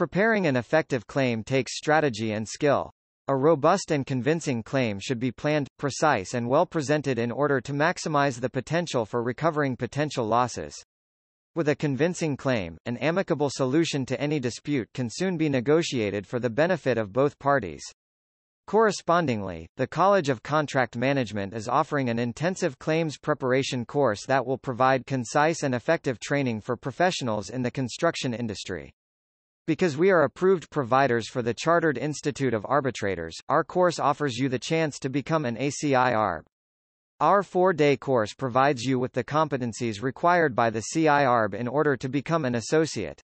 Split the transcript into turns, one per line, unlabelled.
Preparing an effective claim takes strategy and skill. A robust and convincing claim should be planned, precise and well presented in order to maximize the potential for recovering potential losses. With a convincing claim, an amicable solution to any dispute can soon be negotiated for the benefit of both parties. Correspondingly, the College of Contract Management is offering an intensive claims preparation course that will provide concise and effective training for professionals in the construction industry. Because we are approved providers for the Chartered Institute of Arbitrators, our course offers you the chance to become an ACI ARB. Our four-day course provides you with the competencies required by the CIARB in order to become an associate.